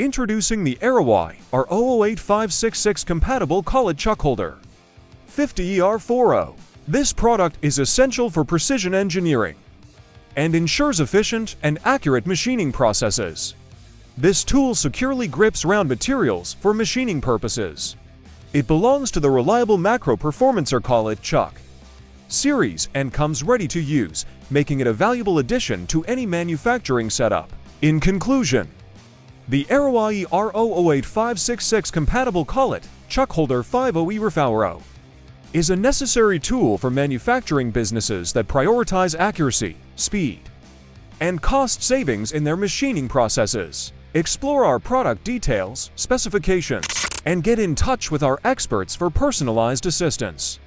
Introducing the EROWA ER008566 compatible collet chuck holder. 50ER40. This product is essential for precision engineering and ensures efficient and accurate machining processes. This tool securely grips round materials for machining purposes. It belongs to the reliable macro performancer collet chuck series and comes ready to use, making it a valuable addition to any manufacturing setup. In conclusion, the EROWA ER008566 compatible collet chuck holder 50ER40 is a necessary tool for manufacturing businesses that prioritize accuracy, speed, and cost savings in their machining processes. Explore our product details, specifications, and get in touch with our experts for personalized assistance.